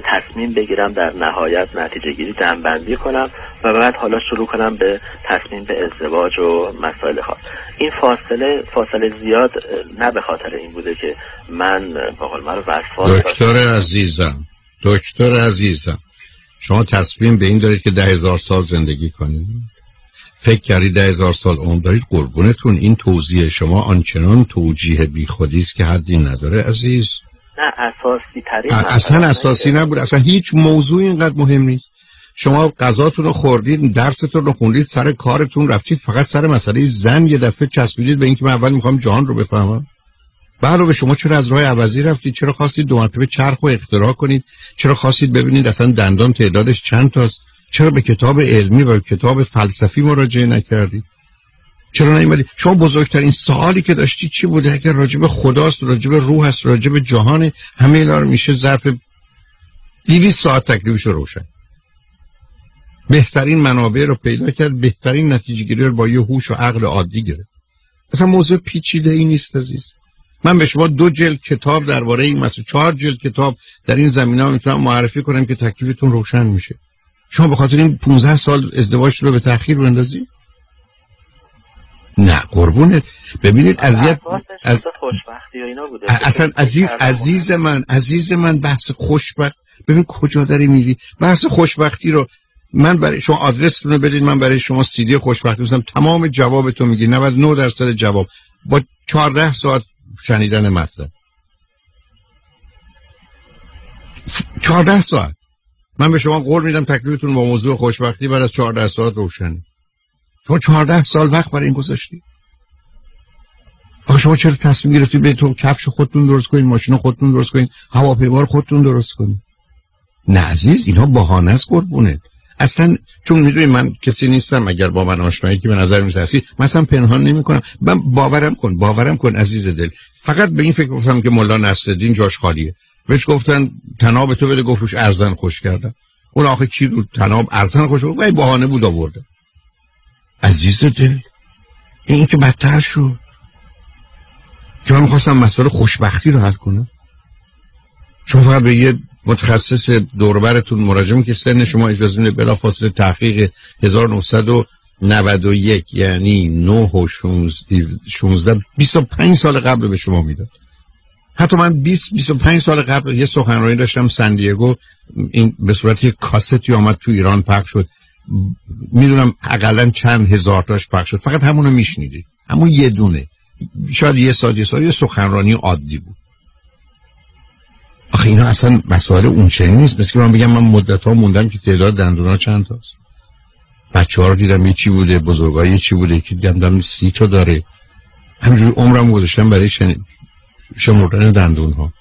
تصمیم بگیرم در نهایت نتیجه گیری جنبندی کنم و بعد حالا شروع کنم به تصمیم به ازدواج و مسائل خاص. این فاصله فاصله زیاد نه به خاطر این بوده که من به قول من دکتر عزیزم دکتر عزیزم شما تصمیم به این دارید که ده هزار سال زندگی کنید؟ فکر کردید ده هزار سال عمر دارید قربونتون. این توضیح شما آنچنان توجیه بیخودی است که حدی نداره عزیز. نه اساسی ترین اصلا اساسی نبود. اصلا هیچ موضوع اینقدر مهم نیست. شما غذاتون رو خوردید درستون رو خوندید سر کارتون رفتید فقط سر مسئله زن یه دفعه چسبیدید به اینکه من اول می‌خوام جهان رو بفهمم. به شما چرا از راه عوضی رفتید؟ چرا خواستید دو مرتبه چرخ و اختراع کنید؟ چرا خواستید ببینید اصلا دندان تعدادش چند تاست؟ چرا به کتاب علمی و کتاب فلسفی مراجعه نکردید چرا نیومدید شما بزرگترین سوالی که داشتی چی بوده؟ اگر راجب خداست راجب روح است راجب جهان همه اینا رو میشه ظرف 200 ساعت تکلیفش رو روشن. بهترین منابع رو پیدا کرد بهترین نتیجه گیری رو با یه هوش و عقل عادی گرفت. اصلا موضوع پیچیده ای نیست عزیز. من به شما دو جلد کتاب درباره این مسئله چهار جلد کتاب در این زمینه می‌تونم معرفی کنم که تکلیفتون روشن میشه. شما به خاطر این 15 سال ازدواج رو به تاخیر بندازید نه قربونت. ببینید اذیت از خوشبختی و اینا بوده؟ اصلا عزیز عزیز من عزیز من بحث خوشبخت ببین کجا داری میری؟ بحث خوشبختی رو من برای شما آدرستون رو بدید من برای شما سیدی خوشبختی بزنم تمام جوابتون میگی. 99 درصد جواب. با 14 ساعت شنیدن مطلب. 14 ساعت. من به شما قول میدم تکلیفتون با موضوع خوشبختی بعد از 14 ساعت روشنه. شما 14 سال وقت برای این گذاشتی؟ آخه شما چرا تصمیم گرفتید به تو کفش خودتون درست کنید ماشین خودتون درست کنید هواپیما خودتون درست کنید نه عزیز اینا بهانه است قربونه اصلا چون می‌دونی من کسی نیستم اگر با من آشنایی که به نظر می‌رسی مثلا پنهان نمی‌کنم. من باورم کن باورم کن عزیز دل. فقط به این فکر گفتم که مولا نصرالدین جاش خالیه. بهش گفتن تناب تو بده گفتش ارزن خوش کردم اون آخه کی رو تناب ارزن خوش کرد بهانه بود آورده. عزیز دل این که بدتر شد. که من می‌خواستم مسئله خوشبختی رو حل کنم. چون فقط به یه متخصص دوربرتون مراجعه که سن شما اجازه میده بلا فاصله تحقیق 1991 یعنی 9 و 16 25 سال قبل به شما می‌داد. حتی من 20 25 سال قبل یه سخنرانی داشتم سندیگو این به صورت یک کاستی آمد تو ایران پخش شد. می‌دونم اقلا چند هزار تاش پخش شد. فقط همونو میشنیدید همون یه دونه. شاید یه ساعت یه ساعت یه سخنرانی عادی بود. آخه اینا اصلا مسائل اون چنین نیست. مثل که من بگم من مدت ها موندم که تعداد دندونا چند تاست. بچه ها رو دیدم یه چی بوده بزرگایی چی بوده که دیدم سی تا داره. همینجوری عمرم گذاشتم برای شن... شمردن دندون ها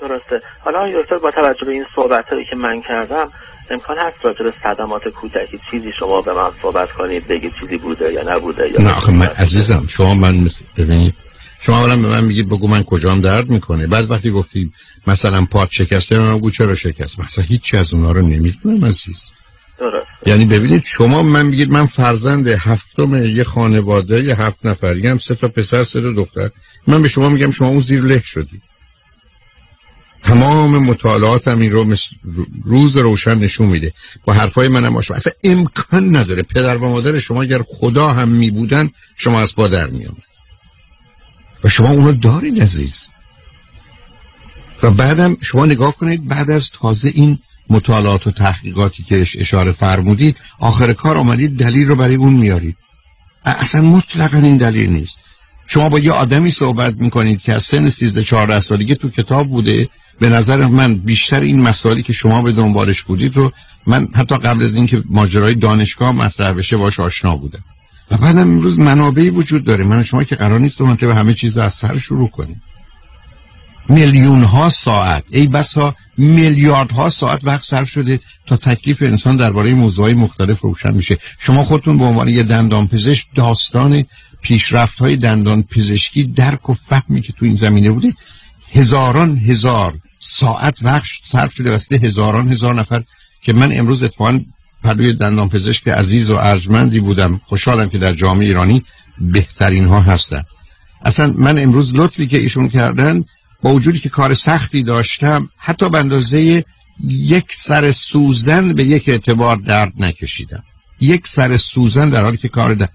درسته. حالا دکتر با توجه به این صحبت هایی که من کردم امکان هست راجع به صدمات کودکی چیزی شما به من صحبت کنید بگید چیزی بوده یا نبوده یا نه آخه من عزیزم شما من ببینید شما اولا به من میگید بگو من کجام درد می‌کنه. بعد وقتی گفتی مثلا پات شکسته من بگو چرا شکست؟ مثلا هیچی از اونها رو نمی‌دونم عزیز. درست یعنی ببینید شما من میگید من فرزند هفتم یه خانواده یه هفت نفری هم سه تا پسر سه تا دختر. من به شما میگم شما اون زیر له شدی. تمام مطالعاتم این رو روز روشن نشون میده. با حرفای منم آشنا اصلا امکان نداره. پدر و مادر شما اگر خدا هم می بودن شما از با در می و شما اونو دارید عزیز. و بعدم شما نگاه کنید بعد از تازه این مطالعات و تحقیقاتی که اشاره فرمودید آخر کار آمدید دلیل رو برای اون میارید. اصلا مطلقا این دلیل نیست. شما با یه آدمی صحبت می‌کنید که از سن 13 14 سالگی تو کتاب بوده به نظر من بیشتر این مسائلی که شما به دنبالش بودید رو من حتی قبل از اینکه ماجرای دانشگاه مطرح بشه باش آشنا بودم. و بعدم امروز منابعی وجود داره. من شما که قرار نیست به همه چیز از سر شروع کنیم. میلیون ها ساعت. ای بسا میلیارد ها ساعت وقت صرف شده تا تکلیف انسان درباره موضوعی مختلف روشن میشه. شما خودتون به عنوان یه دندان پزشک داستان پیشرفت های دندان پزشکی درک و فهمی که تو این زمینه بوده هزاران هزار ساعت وقت صرف شده واسه هزاران هزار نفر که من امروز اتفاقا پلوی دندان پزشک عزیز و ارجمندی بودم. خوشحالم که در جامعه ایرانی بهترین ها هستن. اصلا من امروز لطفی که ایشون کردن با وجودی که کار سختی داشتم حتی به اندازه یک سر سوزن به یک اعتبار درد نکشیدم یک سر سوزن در حالی که کار ده.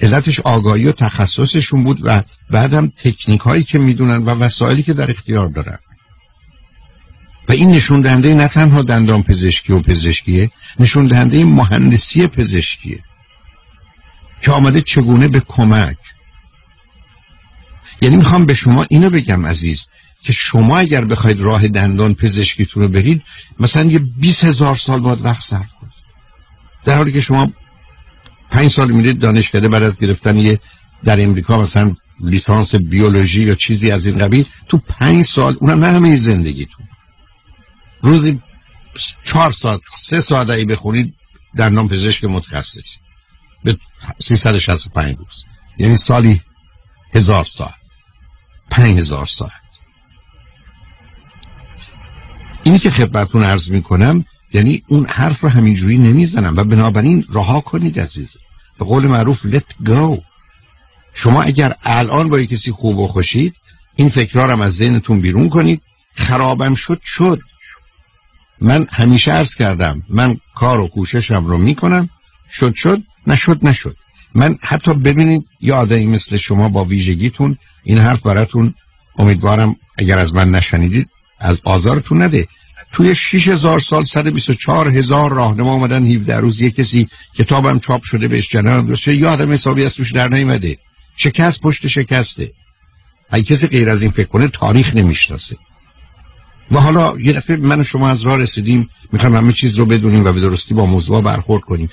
علتش آگاهی و تخصصشون بود و بعدم تکنیک هایی که می‌دونن و وسایلی که در اختیار دارن و این نشون دهنده نه تنها دندان پزشکی و پزشکیه نشون دهنده مهندسی پزشکیه که آمده چگونه به کمک یعنی می‌خوام به شما اینو بگم عزیز که شما اگر بخواید راه دندان پزشکیتون رو برید مثلا یه 20 هزار سال باید وقت صرف کنید. در حالی که شما پنج سال میرید دانشکده بعد از گرفتن یه در امریکا مثلا لیسانس بیولوژی یا چیزی از این قبیل تو پنج سال اونم نه همه زندگیتون. روزی چهار ساعت سه ساعت ای بخونید دندان پزشک متخصصی. به 365 روز. یعنی سالی هزار ساعت. پنج هزار ساعت. اینی که خدمتتون عرض می‌کنم یعنی اون حرف رو همینجوری نمی‌زنم و بنابراین رها کنید عزیز. به قول معروف let go. شما اگر الان با کسی خوب و خوشید این فکرارم از ذهنتون بیرون کنید. خرابم شد شد. من همیشه عرض کردم من کار و کوششم رو می‌کنم. شد شد. نشد نشد. من حتی ببینید یه آدمی مثل شما با ویژگیتون. این حرف براتون امیدوارم اگر از من نشنیدید از آزارتون نده. توی 6000 سال 124 هزار راهنما آمدن 17 روز یه کسی کتابم چاپ شده بهش جنان درسته یه آدم حسابی از توش در نیومده. شکست پشت شکسته. اگه کسی غیر از این فکر کنه تاریخ نمی‌شناسه. و حالا یه دفعه من و شما از راه رسیدیم. می‌خوایم همه چیز رو بدونیم و به درستی با موضوع برخورد کنیم.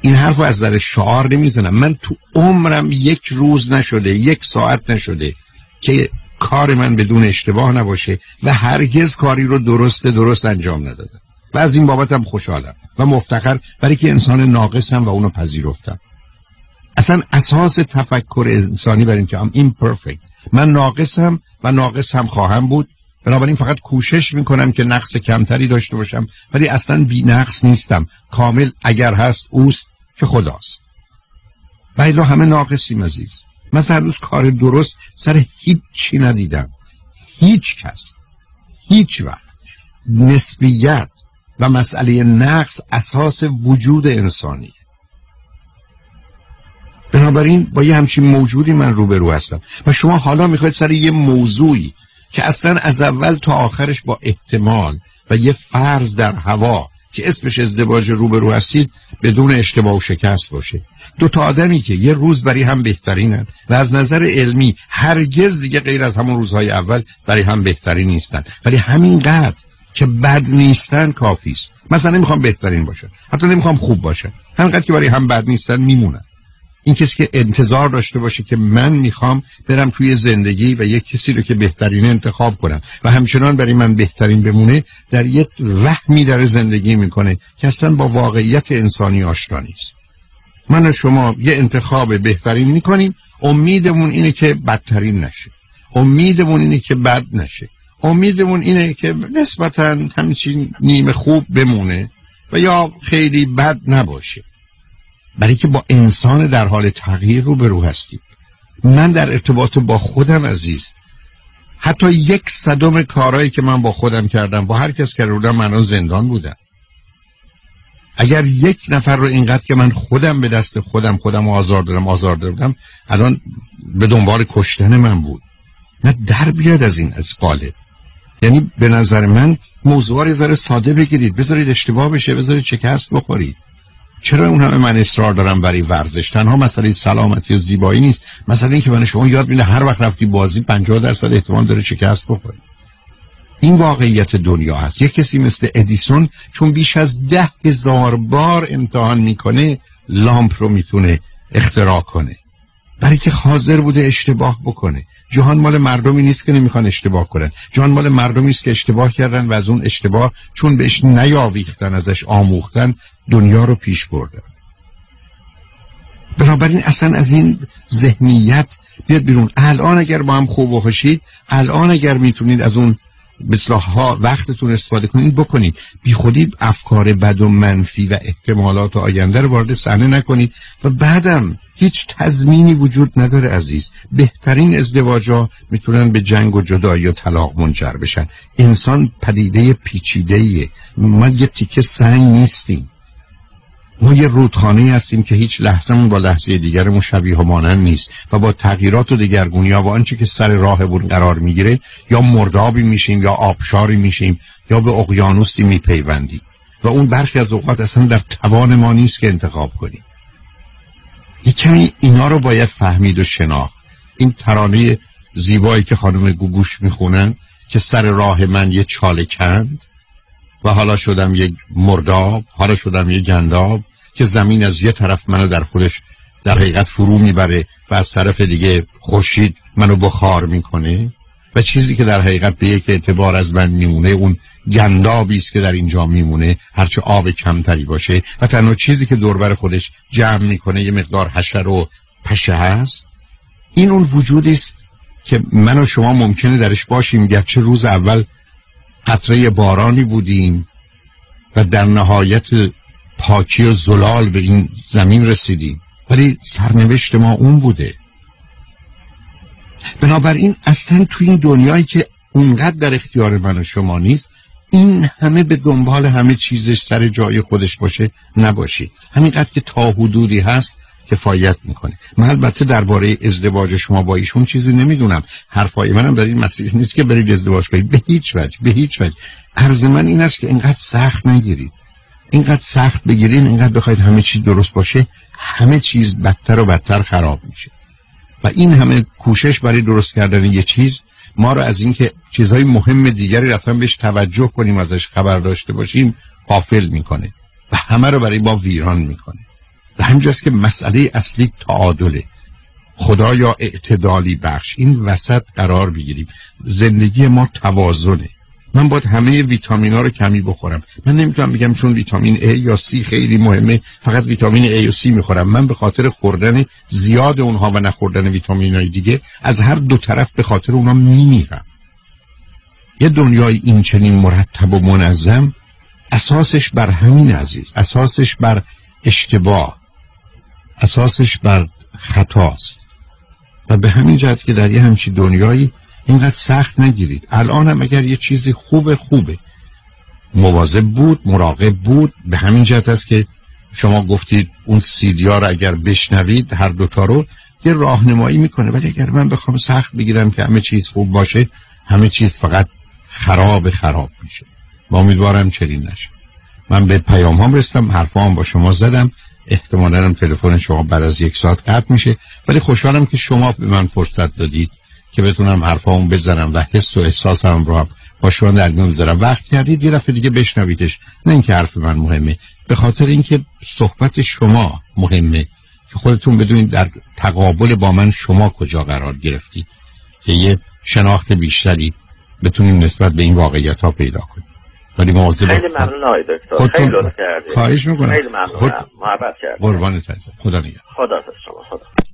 این حرف رو از در شعار نمی‌زنم. من تو عمرم یک روز نشده یک ساعت نشده که کار من بدون اشتباه نباشه و هرگز کاری رو درست درست انجام ندادم. و از این بابتم خوشحالم و مفتخر برای که انسان ناقصم و اونو پذیرفتم. اصلا اساس تفکر انسانی بر این که ام imperfect. من ناقصم و ناقص هم خواهم بود. بنابراین فقط کوشش می‌کنم که نقص کمتری داشته باشم ولی اصلا بی نقص نیستم. کامل اگر هست اوست که خداست. و همه ناقصیم عزیز. من هر روز کار درست سر هیچی ندیدم. هیچ کس. هیچ وقت. نسبیت و مسئله نقص اساس وجود انسانی بنابراین با یه همچین موجودی من روبرو هستم. و شما حالا می‌خواید سر یه موضوعی که اصلا از اول تا آخرش با احتمال و یه فرض در هوا که اسمش ازدواج روبرو هستید بدون اشتباه و شکست باشه. دو تا آدمی که یه روز برای هم بهترینن و از نظر علمی هرگز دیگه غیر از همون روزهای اول برای هم بهتری نیستن. ولی همینقدر که بد نیستن کافی است. مثلا نمی‌خوام بهترین باشن. حتی نمی‌خوام خوب باشن. همینقدر که برای هم بد نیستن میمونن. این کسی که انتظار داشته باشه که من می‌خوام برم توی زندگی و یک کسی رو که بهترین انتخاب کنم و همچنان برای من بهترین بمونه در یک وهمی در زندگی می‌کنه که اصلا با واقعیت انسانی آشنا نیست. من و شما یه انتخاب بهترین می‌کنیم امیدمون اینه که بدترین نشه. امیدمون اینه که بد نشه. امیدمون اینه که نسبتا همچین نیمه خوب بمونه و یا خیلی بد نباشه. برای که با انسان در حال تغییر رو هستیم. من در ارتباط با خودم عزیز. حتی یک صدم کارهایی که من با خودم کردم با هر کس که بودم من زندان بودم. اگر یک نفر رو اینقدر که من خودم به دست خودم خودم آزار دادم آزار دادم الان به دنبال کشتن من بود. نه در بیاد از این از قالب. یعنی به نظر من موضوع رو ذره ساده بگیرید. بذارید اشتباه بشه بذارید شکست بخورید. چرا اون همه من اصرار دارم برای ورزش؟ تنها مسئله سلامتی و زیبایی نیست. مثلا اینکه من شما یاد میده هر وقت رفتی بازی 50 درصد احتمال داره شکست بخوری. این واقعیت دنیا هست. یک کسی مثل ادیسون چون بیش از ده هزار بار امتحان می‌کنه لامپ رو می‌تونه اختراع کنه. برای که حاضر بوده اشتباه بکنه. جهان مال مردمی نیست که نمی‌خوان اشتباه کنن. جهان مال مردمی است که اشتباه کردن و از اون اشتباه چون بهش نیاویختن ازش آموختن دنیا رو پیش بردن. بنابراین اصلا از این ذهنیت بیاد بیرون. الان اگر با هم خوب و الان اگر می‌تونید از اون ها وقتتون استفاده کنید بکنید. بی خودی افکار بد و منفی و احتمالات و آینده رو وارد صحنه نکنید و بعدم هیچ تضمینی وجود نداره عزیز. بهترین ازدواجا می‌تونن به جنگ و جدایی و طلاق منجر بشن. انسان پدیده پیچیده ما یه تیکه سنگ نیستیم. ما یه رودخانه هستیم که هیچ لحظه با لحظه دیگرمون شبیه و مانند نیست و با تغییرات و دگرگونی ها و آنچه که سر راهمون قرار می‌گیره یا مردابی میشیم یا آبشاری میشیم یا به اقیانوسی میپیوندیم. و اون برخی از اوقات اصلا در توان ما نیست که انتخاب کنیم. یه کمی اینا رو باید فهمید و شناخت. این ترانه زیبایی که خانم گوگوش می‌خونن که سر راه من یه چاله کند؟ و حالا شدم یک مرداب حالا شدم یک گنداب که زمین از یه طرف منو در خودش در حقیقت فرو می‌بره و از طرف دیگه خورشید منو بخار می‌کنه و چیزی که در حقیقت به یک اعتبار از من میمونه اون گندابی است که در اینجا میمونه هرچه آب کمتری باشه و تنها چیزی که دوربر خودش جمع می‌کنه یه مقدار حشر و پشه هست. این اون وجودی است که من و شما ممکنه درش باشیم گرچه روز اول قطره بارانی بودیم و در نهایت پاکی و زلال به این زمین رسیدیم. ولی سرنوشت ما اون بوده. بنابراین اصلا تو این دنیایی که اونقدر در اختیار من و شما نیست این همه به دنبال همه چیزش سر جای خودش باشه نباشی همینقدر که تا حدودی هست کفایت می‌کنه. من البته درباره ازدواج شما با ایشون چیزی نمی‌دونم. حرفای منم در این مسئله نیست که برید ازدواج کنید. به هیچ وجه به هیچ وجه. عرض من این است که اینقدر سخت نگیرید. اینقدر سخت بگیرین اینقدر بخواید همه چیز درست باشه همه چیز بدتر و بدتر خراب میشه. و این همه کوشش برای درست کردن یه چیز ما رو از اینکه چیزهای مهم دیگری اصلا بهش توجه کنیم ازش خبر داشته باشیم قافل می‌کنه. و همه رو برای ما ویران می‌کنه. و همینجاست که مسئله اصلی تعادله. خدا یا اعتدالی بخش. این وسط قرار بگیریم. زندگی ما توازنه. من باید همه ویتامین ها رو کمی بخورم. من نمی‌تونم بگم چون ویتامین A یا C خیلی مهمه فقط ویتامین A و C می‌خورم. من به خاطر خوردن زیاد اونها و نخوردن ویتامین های دیگه از هر دو طرف به خاطر اونها میمیرم. یه دنیای این چنین مرتب و منظم اساسش بر همین عزیز. اساسش بر اشتباه. اساسش بر خطاست. و به همین جهت که در یه همچی دنیایی اینقدر سخت نگیرید. الان هم اگر یه چیزی خوبه خوبه. مواظب بود مراقب بود. به همین جهت است که شما گفتید اون سیدیا رو اگر بشنوید هر دوتا رو یه راهنمایی می‌کنه. ولی اگر من بخوام سخت بگیرم که همه چیز خوب باشه همه چیز فقط خراب خراب میشه. با امیدوارم چنین نشه. من به پیام هم رستم حرفام با شما زدم. احتمالا هم تلفن شما بعد از یک ساعت قطع میشه. ولی خوشحالم که شما به من فرصت دادید که بتونم حرفامو بزنم و حس و احساسم رو هم با شما در میون بذارم. وقت کردید یه دفعه دیگه بشنویدش. نه اینکه حرف من مهمه. به خاطر اینکه صحبت شما مهمه که خودتون بدونید در تقابل با من شما کجا قرار گرفتید. که یه شناخت بیشتری بتونیم نسبت به این واقعیت ها پیدا کنیم. ولی مواظب خیلی ممنون آقای دکتر. خیلی لطف کردید خواهش می‌کنم. خیلی ممنون خود... محبت کردید قربانت عزیزم خدا نگهدار. خدا شما. خدا.